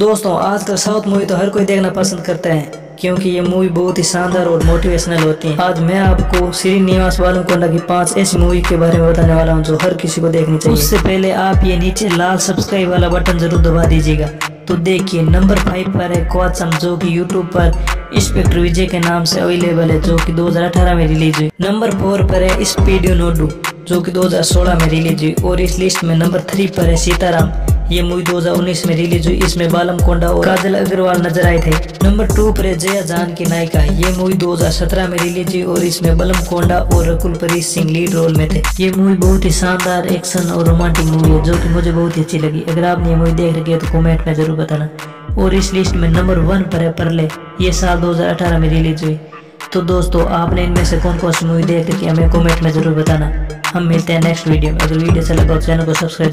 दोस्तों आजकल south movie तो हर कोई देखना पसंद करता है, क्योंकि ये मूवी बहुत ही शानदार और मोटिवेशनल होती है। आज मैं आपको श्रीनिवास वालों को लगी पाँच ऐसी मूवी के बारे में बताने वाला हूँ जो हर किसी को देखनी चाहिए। उससे पहले आप ये नीचे लाल सब्सक्राइब वाला बटन ज़रूर दबा दीजिएगा। तो देखिए नंबर फाइव पर है क्वाचम जो कि यूट्यूब पर इंस्पेक्टर विजय के नाम से अवेलेबल है, जो कि 2018 में रिलीज़ हुई। नंबर फोर पर है स्पीडियो नोडू जो कि 2016 में रिलीज़ हुई। और इस लिस्ट में नंबर थ्री पर है सीताराम ये मूवी 2019 में रिलीज़ हुई। इसमें बालम कोंडा और काजल अग्रवाल नज़र आए थे। नंबर टू पर जया जान की नायिका ये मूवी 2017 में रिलीज़ हुई और इसमें बलम कोंडा और रकुल प्रीत सिंह लीड रोल में थे। ये मूवी बहुत ही शानदार एक्शन और रोमांटिक मूवी है, जो की मुझे बहुत ही अच्छी लगी। अगर आपने ये मूवी देख रखी है तो कॉमेंट में ज़रूर बताना। और इस लिस्ट में नंबर वन पर है परले। ये साल दो हज़ार अठारह में रिलीज़ हुई। तो दोस्तों, आपने इनमें से कौन कौन सी मूवी देख रखी हमें कॉमेंट में ज़रूर बताना। हम मिलते हैं नेक्स्ट वीडियो में। अगर वीडियो अच्छा लगा तो चैनल को सब्सक्राइब